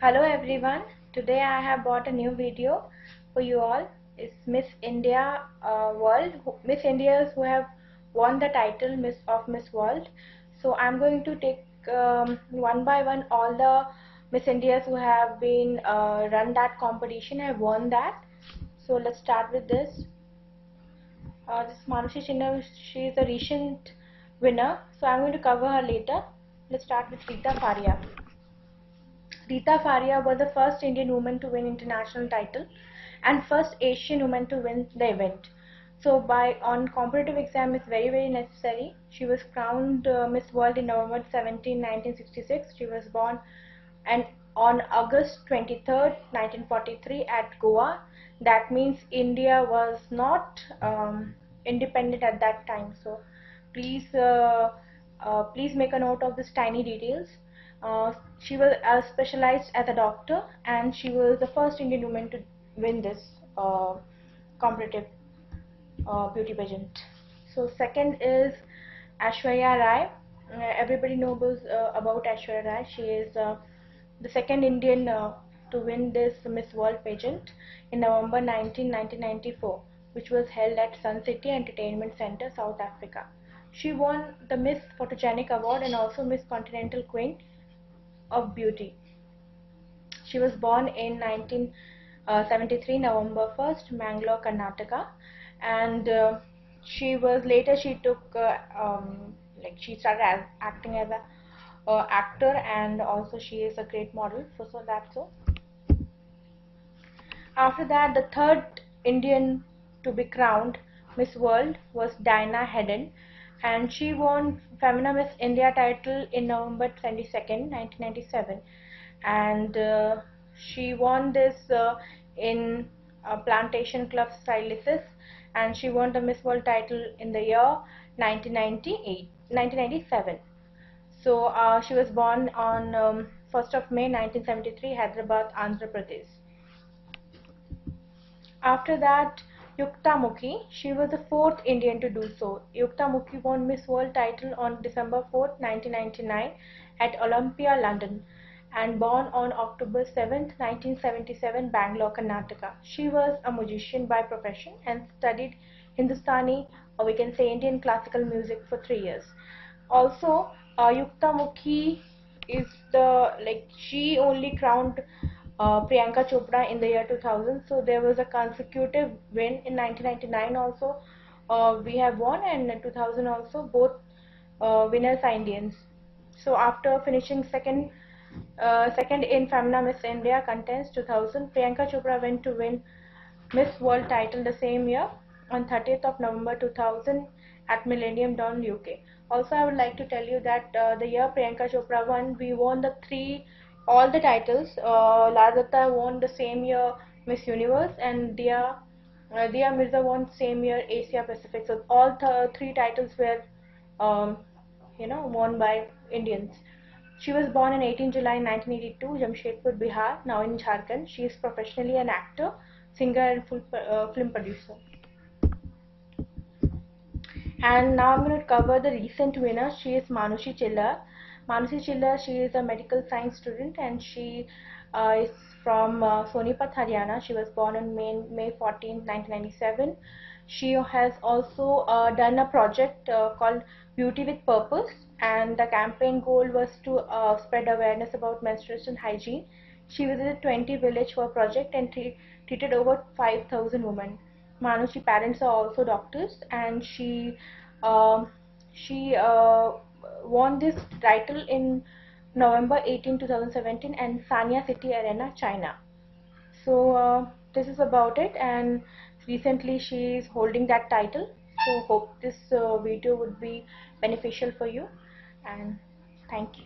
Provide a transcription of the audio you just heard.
Hello everyone. Today I have brought a new video for you all. It's Miss India uh, World. Miss Indias who have won the title Miss of Miss World. So I'm going to take um, one by one all the Miss Indias who have been uh, run that competition have won that. So let's start with this. Uh, this Manushi Chinna, she is a recent winner. So I'm going to cover her later. Let's start with Rita Faria. Rita Faria was the first Indian woman to win international title and first Asian woman to win the event. So by on competitive exam is very very necessary. She was crowned uh, Miss World in November 17, 1966. She was born and on August 23, 1943 at Goa. That means India was not um, independent at that time. So please uh, uh, please make a note of this tiny details. Uh, she was uh, specialized as a doctor and she was the first Indian woman to win this uh, competitive uh, beauty pageant. So second is Aishwarya Rai. Uh, everybody knows about Aishwarya Rai. She is the second Indian to win this Miss World pageant in November 19, 1994 which was held at Sun City Entertainment Center, South Africa. She won the Miss Photogenic Award and also Miss Continental Queen of Beauty. She was born in 1973 November 1st, Mangalore, Karnataka, and uh, she was later she took uh, um, like she started as, acting as a uh, actor and also she is a great model. So so that's so. After that, the third Indian to be crowned Miss World was Diana Hayden and she won Femina Miss India title in November 22nd 1997 and uh, she won this uh, in Plantation Club Stylists and she won the Miss World title in the year 1998 1997 so uh, she was born on um, 1st of May 1973 Hyderabad Andhra Pradesh. After that Yukta Mukhi. She was the fourth Indian to do so. Yukta Mukhi won Miss World title on December 4, 1999 at Olympia, London and born on October 7, 1977 Bangalore, Karnataka. She was a musician by profession and studied Hindustani or we can say Indian classical music for three years. Also, uh, Yukta Mukhi is the like she only crowned uh, Priyanka Chopra in the year 2000. So there was a consecutive win in 1999 also. Uh, we have won and in 2000 also both uh, winners are Indians. So after finishing second uh, second in Femina Miss India contest 2000, Priyanka Chopra went to win Miss World title the same year on 30th of November 2000 at Millennium Dome UK. Also I would like to tell you that uh, the year Priyanka Chopra won, we won the three all the titles. Uh, won the same year Miss Universe and Dia uh, Dia Mirza won same year Asia Pacific. So all th three titles were um, you know won by Indians. She was born in 18 July 1982, Jamshedpur, Bihar, now in Jharkhand. She is professionally an actor, singer and full, uh, film producer. And now I'm going to cover the recent winner. She is Manushi Chhillar. Manushi Chhillar, she is a medical science student and she uh, is from uh, Sonipat, Haryana. She was born on May, May 14, 1997. She has also uh, done a project uh, called Beauty with Purpose and the campaign goal was to uh, spread awareness about menstruation hygiene. She visited 20 villages for a project and treated over 5,000 women. Manushi parents are also doctors and she um, she uh, won this title in November 18, 2017 and Sanya City Arena, China. So uh, this is about it and recently she is holding that title. So hope this uh, video would be beneficial for you and thank you.